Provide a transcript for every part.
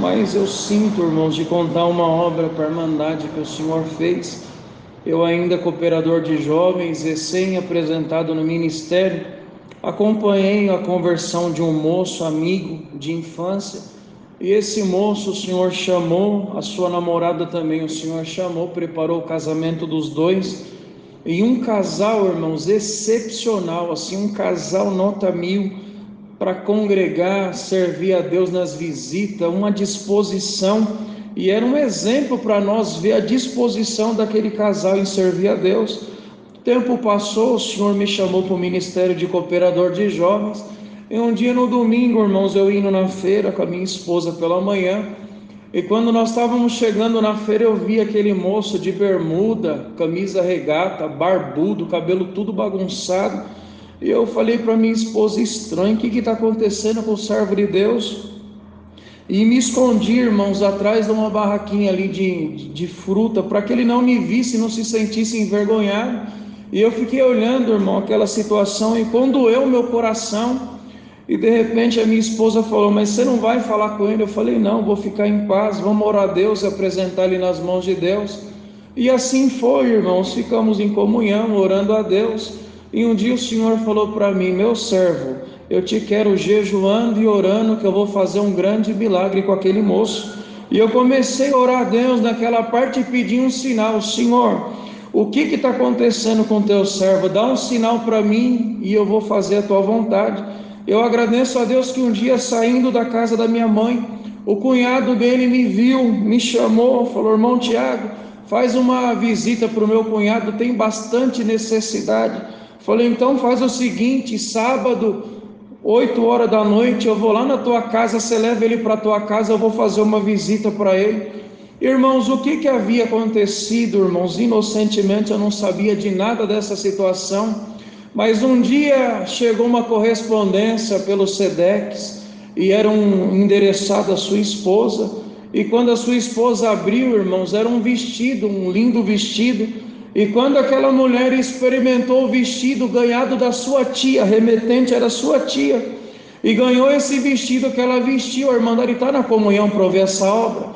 mas eu sinto, irmãos, de contar uma obra para a Irmandade que o Senhor fez. Eu, ainda cooperador de jovens, recém-apresentado no ministério, acompanhei a conversão de um moço amigo de infância. E esse moço o Senhor chamou, a sua namorada também o Senhor chamou, preparou o casamento dos dois. E um casal, irmãos, excepcional, assim, um casal nota mil para congregar, servir a Deus nas visitas, uma disposição, e era um exemplo para nós ver a disposição daquele casal em servir a Deus. O tempo passou, o Senhor me chamou para o ministério de cooperador de jovens, e um dia no domingo, irmãos, eu indo na feira com a minha esposa pela manhã, e quando nós estávamos chegando na feira, eu vi aquele moço de bermuda, camisa regata, barbudo, cabelo tudo bagunçado, e eu falei para minha esposa: estranho, o que está acontecendo com o servo de Deus? E me escondi, irmãos, atrás de uma barraquinha ali de, de, fruta, para que ele não me visse, não se sentisse envergonhado. E eu fiquei olhando, irmão, aquela situação e condoeu meu coração. E de repente a minha esposa falou: Mas você não vai falar com ele? Eu falei: Não, vou ficar em paz, vamos orar a Deus e apresentar ele nas mãos de Deus. E assim foi, irmãos, ficamos em comunhão, orando a Deus. E um dia o Senhor falou para mim: Meu servo, eu te quero jejuando e orando, que eu vou fazer um grande milagre com aquele moço. E eu comecei a orar a Deus naquela parte e pedi um sinal: Senhor, o que está acontecendo com teu servo? Dá um sinal para mim e eu vou fazer a tua vontade. Eu agradeço a Deus que um dia, saindo da casa da minha mãe, o cunhado dele me viu, me chamou, falou: Irmão Tiago, faz uma visita para o meu cunhado, tem bastante necessidade. Falei, então faz o seguinte: sábado, 8 horas da noite, eu vou lá na tua casa, você leva ele para a tua casa, eu vou fazer uma visita para ele. Irmãos, o que, que havia acontecido, irmãos? Inocentemente eu não sabia de nada dessa situação, mas um dia chegou uma correspondência pelo SEDEX e era um endereçado à sua esposa. E quando a sua esposa abriu, irmãos, era um vestido, um lindo vestido e quando aquela mulher experimentou o vestido ganhado da sua tia, remetente era sua tia, e ganhou esse vestido que ela vestiu, a irmã Dari está na comunhão para ver essa obra.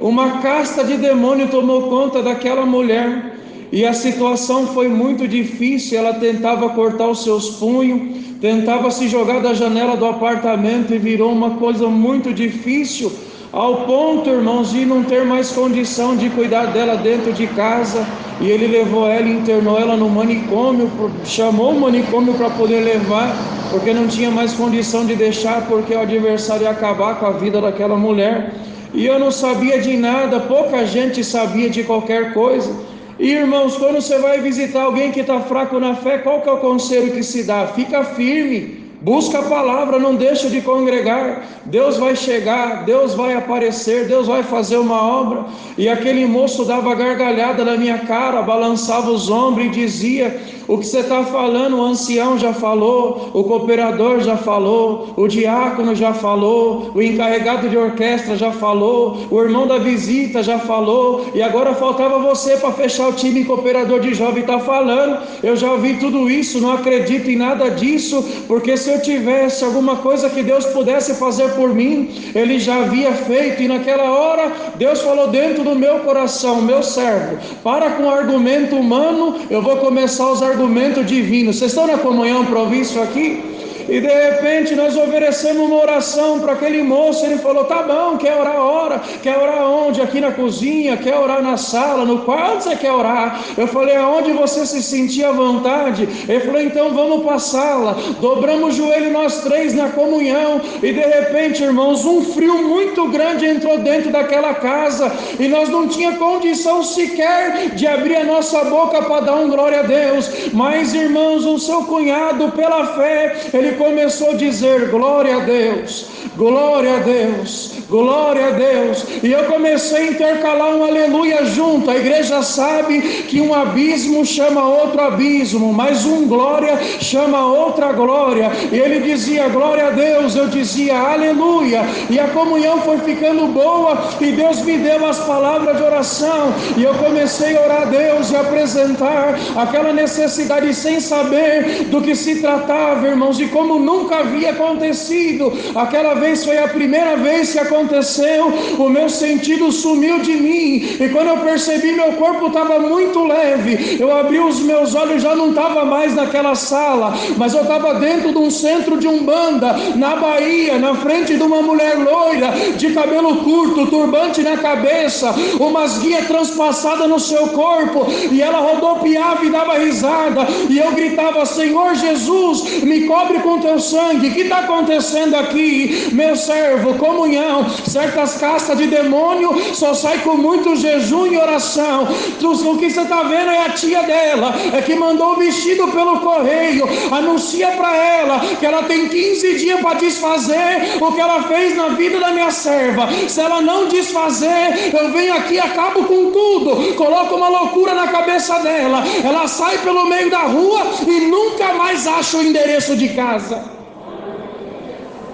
Uma casta de demônio tomou conta daquela mulher, e a situação foi muito difícil. Ela tentava cortar os seus punhos, tentava se jogar da janela do apartamento, e virou uma coisa muito difícil ao ponto, irmãos, de não ter mais condição de cuidar dela dentro de casa. E ele levou ela internou ela no manicômio, chamou o manicômio para poder levar, porque não tinha mais condição de deixar, porque o adversário ia acabar com a vida daquela mulher. E eu não sabia de nada, pouca gente sabia de qualquer coisa. E irmãos, quando você vai visitar alguém que está fraco na fé, qual que é o conselho que se dá? Fica firme Busca a palavra, não deixa de congregar. Deus vai chegar, Deus vai aparecer, Deus vai fazer uma obra. E aquele moço dava gargalhada na minha cara, balançava os ombros e dizia: O que você está falando, o ancião já falou, o cooperador já falou, o diácono já falou, o encarregado de orquestra já falou, o irmão da visita já falou, e agora faltava você para fechar o time cooperador de jovem está falando. Eu já ouvi tudo isso, não acredito em nada disso, porque se eu tivesse alguma coisa que Deus pudesse fazer por mim, Ele já havia feito, e naquela hora Deus falou dentro do meu coração, meu servo, para com o argumento humano, eu vou começar os argumentos divinos. Vocês estão na comunhão para ouvir isso aqui? E de repente nós oferecemos uma oração para aquele moço. Ele falou: Tá bom, quer orar? Ora. Quer orar onde? Aqui na cozinha? Quer orar na sala? No quarto você quer orar? Eu falei: Aonde você se sentia à vontade? Ele falou: Então vamos para a sala. Dobramos o joelho nós três na comunhão. E de repente, irmãos, um frio muito grande entrou dentro daquela casa. E nós não tinha condição sequer de abrir a nossa boca para dar um glória a Deus. Mas, irmãos, o seu cunhado, pela fé, ele começou a dizer: Glória a Deus, glória a Deus, glória a Deus. E eu comecei a intercalar um aleluia junto. A igreja sabe que um abismo chama outro abismo, mas um glória chama outra glória. E ele dizia: Glória a Deus, eu dizia aleluia. E a comunhão foi ficando boa e Deus me deu as palavras de oração. E eu comecei a orar a Deus e apresentar aquela necessidade sem saber do que se tratava, irmãos, de como nunca havia acontecido. Aquela vez foi a primeira vez que aconteceu, o meu sentido sumiu de mim, e quando eu percebi, meu corpo estava muito leve. Eu abri os meus olhos, já não estava mais naquela sala, mas eu estava dentro de um centro de umbanda, na Bahia, na frente de uma mulher loira, de cabelo curto, turbante na cabeça, umas guias transpassadas no seu corpo, e ela rodopiava e dava risada, e eu gritava: Senhor Jesus, me cobre com teu sangue. O que está acontecendo aqui, meu servo? Comunhão, certas castas de demônio só sai com muito jejum e oração. O que você está vendo é a tia dela, é que mandou o vestido pelo correio. Anuncia para ela que ela tem 15 dias para desfazer o que ela fez na vida da minha serva. Se ela não desfazer, eu venho aqui acabo com tudo. Coloco uma loucura na cabeça dela. Ela sai pelo meio da rua e nunca mais acha o endereço de casa.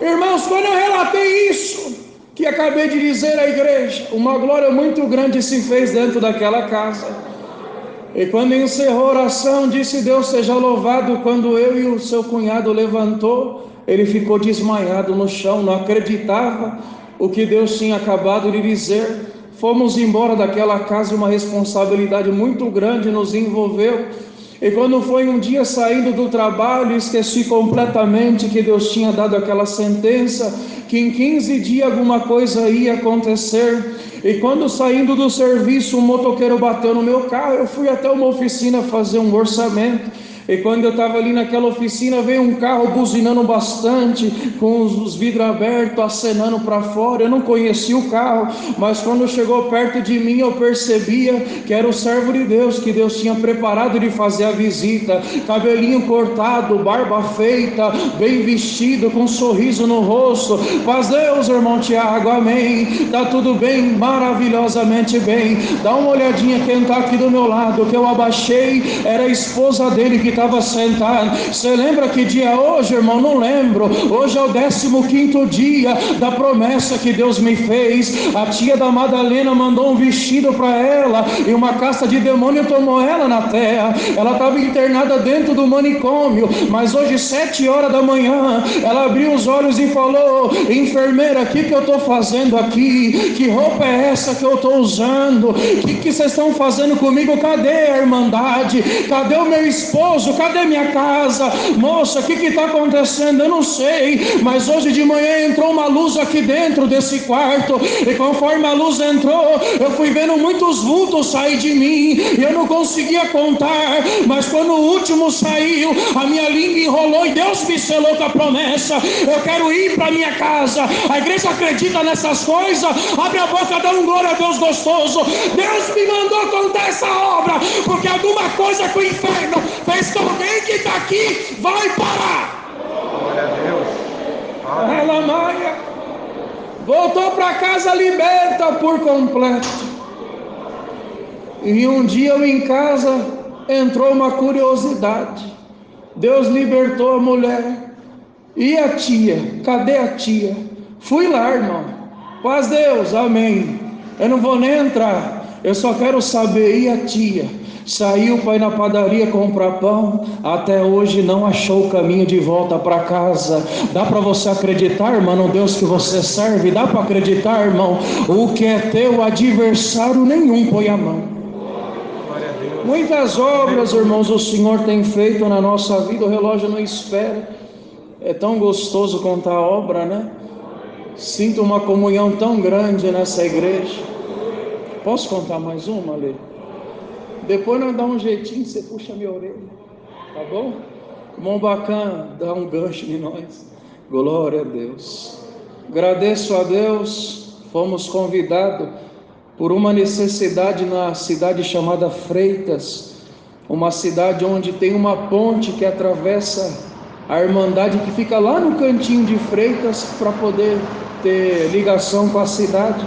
Irmãos, quando eu relatei isso, que acabei de dizer à igreja, uma glória muito grande se fez dentro daquela casa. E quando encerrou a oração, disse: Deus seja louvado. Quando eu e o seu cunhado levantou, ele ficou desmaiado no chão, não acreditava o que Deus tinha acabado de dizer. Fomos embora daquela casa, uma responsabilidade muito grande nos envolveu. E quando foi um dia saindo do trabalho, esqueci completamente que Deus tinha dado aquela sentença, que em 15 dias alguma coisa ia acontecer. E quando saindo do serviço, um motoqueiro bateu no meu carro, eu fui até uma oficina fazer um orçamento. E quando eu estava ali naquela oficina, veio um carro buzinando bastante, com os vidros abertos, acenando para fora. Eu não conhecia o carro, mas quando chegou perto de mim, eu percebia que era o servo de Deus, que Deus tinha preparado de fazer a visita. Cabelinho cortado, barba feita, bem vestido, com um sorriso no rosto. Paz Deus, irmão Tiago, amém. Tá tudo bem, maravilhosamente bem. Dá uma olhadinha quem está aqui do meu lado, que eu abaixei, era a esposa dele que estava sentado. Você lembra que dia é hoje, irmão? Não lembro. Hoje é o 15 dia da promessa que Deus me fez. A tia da Madalena mandou um vestido para ela e uma caça de demônio tomou ela na terra. Ela estava internada dentro do manicômio, mas hoje, sete horas da manhã, ela abriu os olhos e falou: Enfermeira, o que, que eu estou fazendo aqui? Que roupa é essa que eu estou usando? O que, que vocês estão fazendo comigo? Cadê a irmandade? Cadê o meu esposo? Esposo, cadê minha casa? Moça, o que está acontecendo? Eu não sei, mas hoje de manhã entrou uma luz aqui dentro desse quarto, e conforme a luz entrou, eu fui vendo muitos vultos sair de mim, e eu não conseguia contar, mas quando o último saiu, a minha língua enrolou e Deus me selou com a promessa: eu quero ir para minha casa. A igreja acredita nessas coisas, abre a boca, dá um glória a Deus gostoso. Deus me mandou contar essa obra, porque alguma coisa que o inferno fez alguém que está aqui vai parar. Glória a Deus. Aleluia. Voltou para casa liberta por completo. E um dia eu em casa entrou uma curiosidade. Deus libertou a mulher. E a tia? Cadê a tia? Fui lá, irmão. Paz Deus, amém. Eu não vou nem entrar. Eu só quero saber, e a tia? Saiu para ir na padaria comprar pão, até hoje não achou o caminho de volta para casa. Dá para você acreditar, irmão, no Deus que você serve? Dá para acreditar, irmão? O que é teu adversário nenhum põe a mão. Muitas obras, irmãos, o Senhor tem feito na nossa vida, o relógio não espera. É tão gostoso contar a obra, né? Sinto uma comunhão tão grande nessa igreja. Posso contar mais uma, Lê? Depois nós dá um jeitinho, você puxa minha orelha. Tá bom? Mão bacana, dá um gancho em nós. Glória a Deus. Agradeço a Deus. Fomos convidados por uma necessidade na cidade chamada Freitas, uma cidade onde tem uma ponte que atravessa a Irmandade que fica lá no cantinho de Freitas para poder ter ligação com a cidade.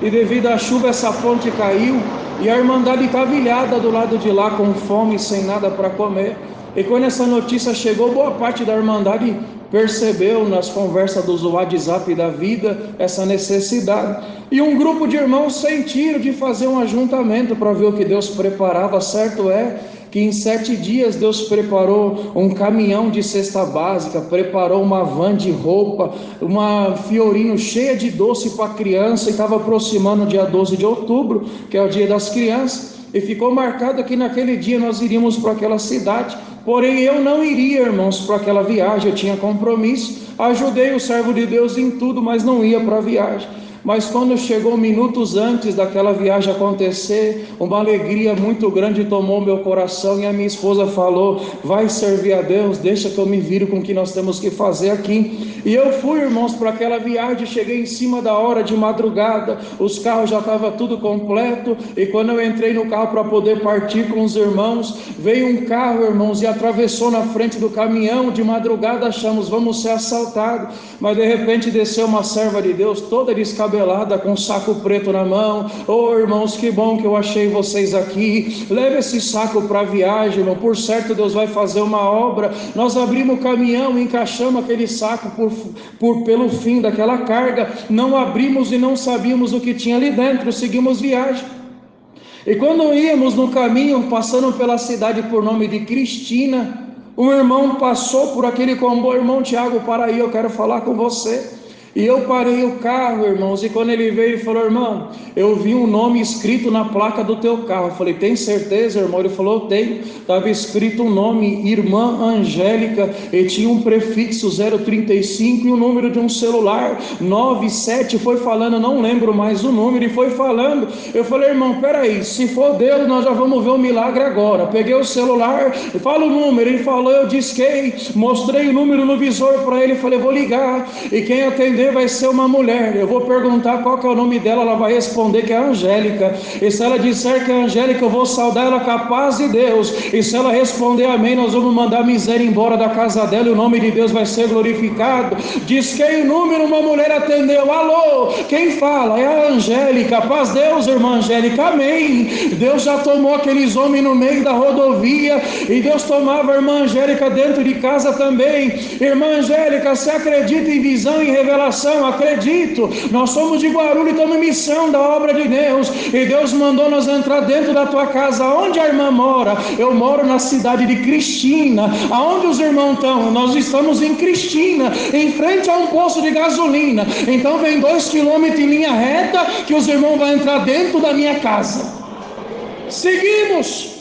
E devido à chuva, essa ponte caiu e a Irmandade estava ilhada do lado de lá, com fome, sem nada para comer. E quando essa notícia chegou, boa parte da Irmandade percebeu nas conversas dos WhatsApp da vida essa necessidade. E um grupo de irmãos sentiram de fazer um ajuntamento para ver o que Deus preparava. Certo é que em sete dias Deus preparou um caminhão de cesta básica, preparou uma van de roupa, uma fiorinho cheia de doce para criança, e estava aproximando o dia 12 de outubro, que é o dia das crianças, e ficou marcado que naquele dia nós iríamos para aquela cidade. Porém, eu não iria, irmãos, para aquela viagem, eu tinha compromisso. Ajudei o servo de Deus em tudo, mas não ia para a viagem. Mas quando chegou minutos antes daquela viagem acontecer, uma alegria muito grande tomou meu coração e a minha esposa falou: Vai servir a Deus, deixa que eu me viro com o que nós temos que fazer aqui. E eu fui, irmãos, para aquela viagem, cheguei em cima da hora de madrugada, os carros já estavam tudo completo, e quando eu entrei no carro para poder partir com os irmãos, veio um carro, irmãos, e atravessou na frente do caminhão. De madrugada achamos, vamos ser assaltados, mas de repente desceu uma serva de Deus toda descabelada com um saco preto na mão. Oh, irmãos, que bom que eu achei vocês aqui. Leve esse saco para viagem, irmão. Por certo, Deus vai fazer uma obra. Nós abrimos o caminhão, encaixamos aquele saco por, por pelo fim daquela carga. Não abrimos e não sabíamos o que tinha ali dentro. Seguimos viagem. E quando íamos no caminho, passando pela cidade por nome de Cristina, um irmão passou por aquele comboio, irmão Tiago, para aí, eu quero falar com você. E eu parei o carro, irmãos, e quando ele veio, ele falou: Irmão, eu vi um nome escrito na placa do teu carro. Eu falei: Tem certeza, irmão? Ele falou: Tenho. Estava escrito um nome, Irmã Angélica, e tinha um prefixo 035 e o um número de um celular 97. Foi falando, não lembro mais o número, e foi falando. Eu falei: Irmão, peraí, se for Deus, nós já vamos ver o um milagre agora. Peguei o celular, fala o número. Ele falou: Eu disquei, mostrei o número no visor para ele. Falei: Vou ligar. E quem atendeu, vai ser uma mulher. Eu vou perguntar qual que é o nome dela, ela vai responder que é Angélica. E se ela disser que é Angélica, eu vou saudar ela com a paz de Deus. E se ela responder amém, nós vamos mandar a miséria embora da casa dela e o nome de Deus vai ser glorificado. Diz que o número, uma mulher atendeu. Alô, quem fala? É a Angélica. Paz Deus, irmã Angélica. Amém. Deus já tomou aqueles homens no meio da rodovia e Deus tomava a irmã Angélica dentro de casa também. Irmã Angélica, você acredita em visão e revelação? Acredito. Nós somos de Guarulhos e estamos em missão da obra de Deus. E Deus mandou nós entrar dentro da tua casa. Onde a irmã mora? Eu moro na cidade de Cristina. Aonde os irmãos estão? Nós estamos em Cristina, em frente a um poço de gasolina. Então vem dois quilômetros em linha reta que os irmãos vão entrar dentro da minha casa. Seguimos.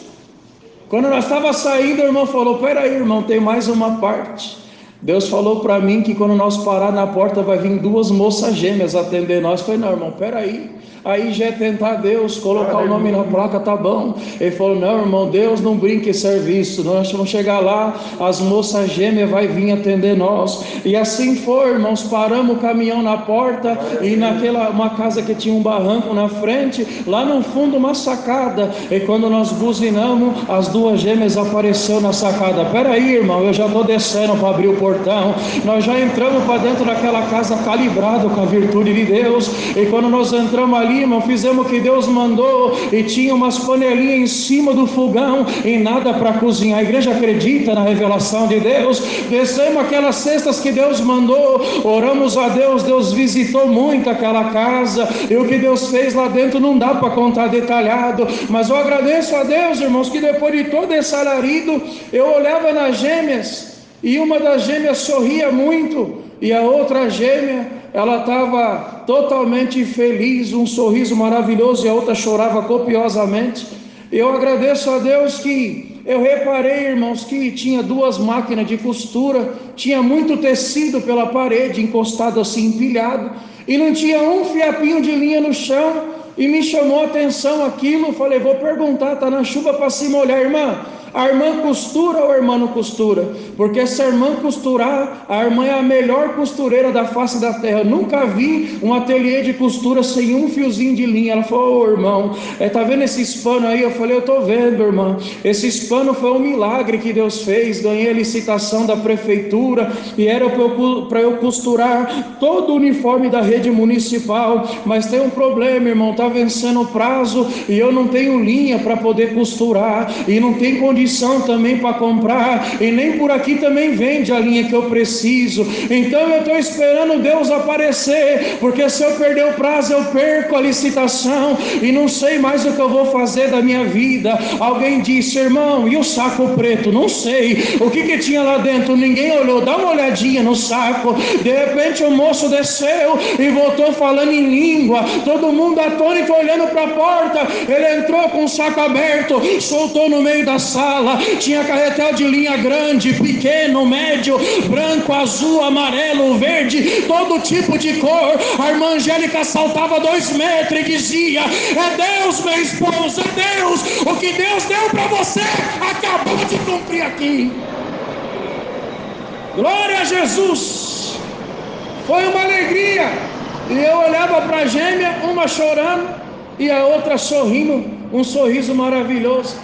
Quando nós estava saindo, o irmão falou: Peraí, irmão, tem mais uma parte. Deus falou para mim que quando nós parar na porta vai vir duas moças gêmeas atender nós. Eu falei, não, irmão, peraí. Aí já é tentar Deus, colocar o nome na placa, tá bom. Ele falou: Não, irmão, Deus não brinque serviço. Nós vamos chegar lá, as moças gêmeas vai vir atender nós. E assim foi, irmãos. Paramos o caminhão na porta e naquela uma casa que tinha um barranco na frente, lá no fundo uma sacada. E quando nós buzinamos, as duas gêmeas apareceu na sacada. Peraí, irmão, eu já estou descendo para abrir o portão. Nós já entramos para dentro daquela casa calibrado com a virtude de Deus. E quando nós entramos ali, irmão, fizemos o que Deus mandou. E tinha umas panelinhas em cima do fogão e nada para cozinhar. A igreja acredita na revelação de Deus. Descemos aquelas cestas que Deus mandou, oramos a Deus, Deus visitou muito aquela casa. E o que Deus fez lá dentro não dá para contar detalhado, mas eu agradeço a Deus, irmãos, que depois de todo esse alarido, eu olhava nas gêmeas e uma das gêmeas sorria muito e a outra gêmea ela estava totalmente feliz, um sorriso maravilhoso, e a outra chorava copiosamente. Eu agradeço a Deus que eu reparei, irmãos, que tinha duas máquinas de costura, tinha muito tecido pela parede, encostado assim, empilhado, e não tinha um fiapinho de linha no chão, e me chamou a atenção aquilo. Falei, vou perguntar, tá na chuva para se molhar, irmã. A irmã costura ou a irmã não costura? Porque se a irmã costurar, a irmã é a melhor costureira da face da terra. Nunca vi um ateliê de costura sem um fiozinho de linha. Ela falou, ô irmão, é, tá vendo esse pano aí? Eu falei, eu tô vendo, irmã. Esse pano foi um milagre que Deus fez. Ganhei a licitação da prefeitura e era para eu costurar todo o uniforme da rede municipal. Mas tem um problema, irmão, tá vencendo o prazo e eu não tenho linha para poder costurar e não tem condição condição também para comprar, e nem por aqui também vende a linha que eu preciso. Então eu estou esperando Deus aparecer, porque se eu perder o prazo, eu perco a licitação e não sei mais o que eu vou fazer da minha vida. Alguém disse, irmão, e o saco preto? Não sei. O que, que tinha lá dentro? Ninguém olhou. Dá uma olhadinha no saco. De repente o moço desceu e voltou falando em língua. Todo mundo atônito olhando para a porta. Ele entrou com o saco aberto, soltou no meio da sala. Tinha carretel de linha grande, pequeno, médio, branco, azul, amarelo, verde, todo tipo de cor. A irmã Angélica saltava dois metros e dizia: É Deus, minha esposa, é Deus. O que Deus deu para você acabou de cumprir aqui. Glória a Jesus. Foi uma alegria. E eu olhava para a gêmea, uma chorando e a outra sorrindo, um sorriso maravilhoso.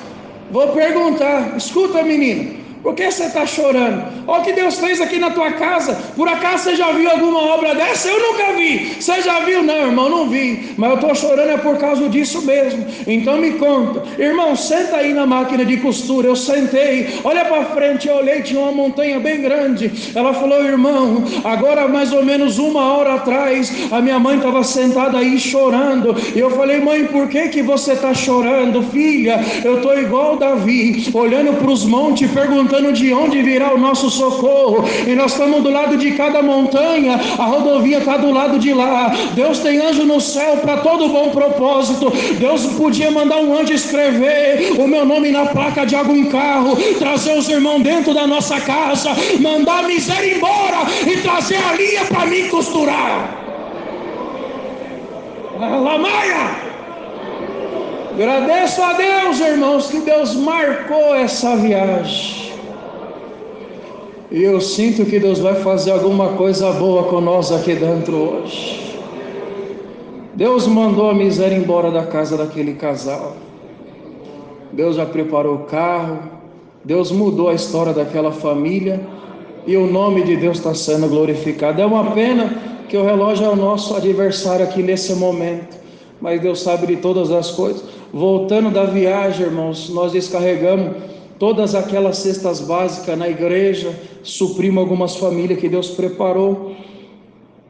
Vou perguntar: escuta, menina, por que você está chorando? Olha o que Deus fez aqui na tua casa. Por acaso você já viu alguma obra dessa? Eu nunca vi. Você já viu? Não, irmão, não vi. Mas eu estou chorando é por causa disso mesmo. Então me conta. Irmão, senta aí na máquina de costura. Eu sentei. Olha para frente. Eu olhei, tinha uma montanha bem grande. Ela falou, irmão, agora mais ou menos uma hora atrás, a minha mãe estava sentada aí chorando. E eu falei, mãe, por que, que você está chorando? Filha, eu estou igual Davi, olhando para os montes, perguntando perguntando de onde virá o nosso socorro, e nós estamos do lado de cada montanha, a rodovia está do lado de lá. Deus tem anjo no céu para todo bom propósito. Deus podia mandar um anjo escrever o meu nome na placa de algum carro, trazer os irmãos dentro da nossa casa, mandar a miséria embora e trazer a linha para mim costurar. Lamaia! Agradeço a Deus, irmãos, que Deus marcou essa viagem. E eu sinto que Deus vai fazer alguma coisa boa com nós aqui dentro hoje. Deus mandou a miséria embora da casa daquele casal. Deus já preparou o carro. Deus mudou a história daquela família. E o nome de Deus está sendo glorificado. É uma pena que o relógio é o nosso adversário aqui nesse momento. Mas Deus sabe de todas as coisas. Voltando da viagem, irmãos, nós descarregamos todas aquelas cestas básicas na igreja, suprimos algumas famílias que Deus preparou.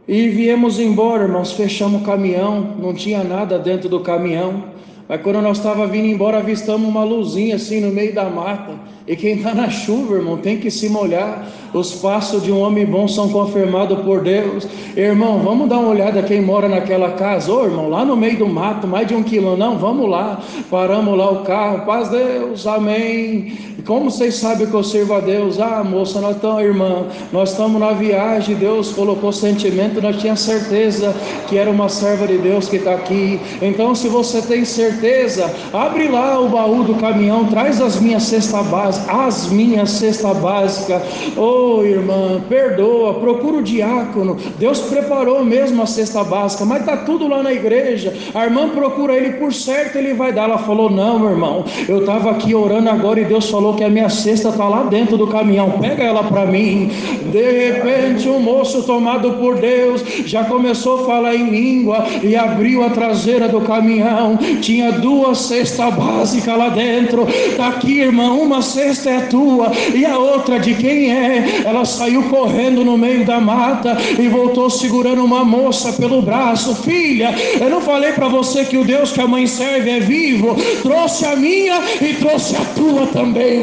E viemos embora, irmãos, fechamos o caminhão, não tinha nada dentro do caminhão. Mas quando nós estávamos vindo embora, avistamos uma luzinha assim no meio da mata. E quem está na chuva, irmão, tem que se molhar. Os passos de um homem bom são confirmados por Deus. Irmão, vamos dar uma olhada quem mora naquela casa. Ô, irmão, lá no meio do mato, mais de um quilô. Não, vamos lá. Paramos lá o carro. Paz Deus, amém. Como vocês sabem que eu sirvo a Deus? Ah, moça, nós estamos, irmã, nós estamos na viagem. Deus colocou sentimento. Nós tínhamos certeza que era uma serva de Deus que está aqui. Então, se você tem certeza, abre lá o baú do caminhão, traz as minhas cestas básicas as minhas cesta básica. Oh, irmã, perdoa, procura o diácono. Deus preparou mesmo a cesta básica, mas está tudo lá na igreja. A irmã procura ele, por certo ele vai dar. Ela falou: Não, irmão, eu estava aqui orando agora e Deus falou que a minha cesta está lá dentro do caminhão. Pega ela para mim. De repente, um moço tomado por Deus já começou a falar em língua e abriu a traseira do caminhão. Tinha duas cestas básicas lá dentro. Está aqui, irmã, uma cesta é tua e a outra de quem é? Ela saiu correndo no meio da mata e voltou segurando uma moça pelo braço. Filha, eu não falei para você que o Deus que a mãe serve é vivo? Trouxe a minha e trouxe a tua também.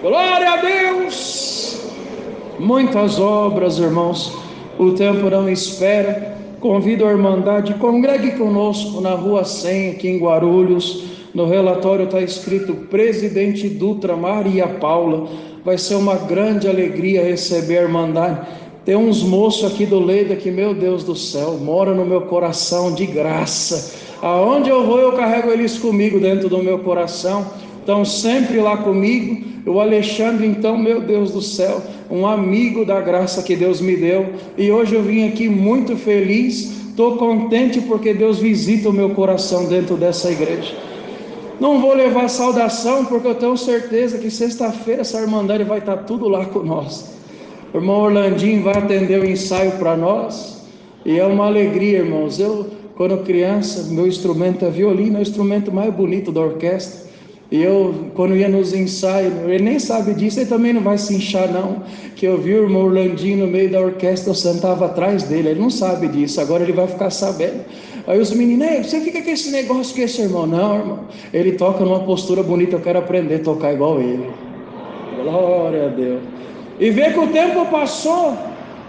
Glória a Deus. Muitas obras, irmãos. O tempo não espera. Convido a Irmandade, congregue conosco na rua 100, aqui em Guarulhos no relatório está escrito presidente Dutra Maria Paula. Vai ser uma grande alegria receber a Irmandade. Tem uns moços aqui do Leida que, meu Deus do céu, mora no meu coração de graça. Aonde eu vou, eu carrego eles comigo dentro do meu coração. Estão sempre lá comigo. O Alexandre, então, meu Deus do céu, um amigo da graça que Deus me deu. E hoje eu vim aqui muito feliz. Estou contente porque Deus visita o meu coração dentro dessa igreja. Não vou levar saudação, porque eu tenho certeza que sexta-feira essa irmandade vai estar tudo lá com nós. O irmão Orlandinho vai atender o ensaio para nós. E é uma alegria, irmãos. Eu, quando criança, meu instrumento é violino, é o instrumento mais bonito da orquestra. Eu, quando ia nos ensaios, ele nem sabe disso, ele também não vai se inchar, não. Que eu vi o irmão Orlandinho no meio da orquestra, eu sentava atrás dele, ele não sabe disso, agora ele vai ficar sabendo. Aí os meninos, você fica com esse negócio com esse irmão? Não, irmão, ele toca numa postura bonita, eu quero aprender a tocar igual ele. Glória a Deus. E vê que o tempo passou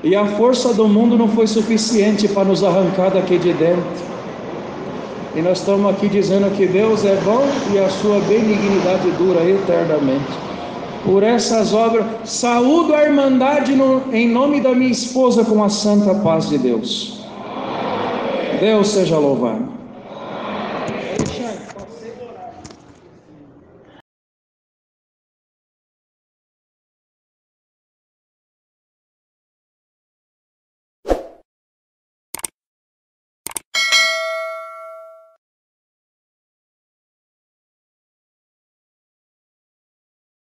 e a força do mundo não foi suficiente para nos arrancar daqui de dentro. E nós estamos aqui dizendo que Deus é bom e a sua benignidade dura eternamente. Por essas obras, saúdo a Irmandade no, em nome da minha esposa com a santa paz de Deus. Deus seja louvado.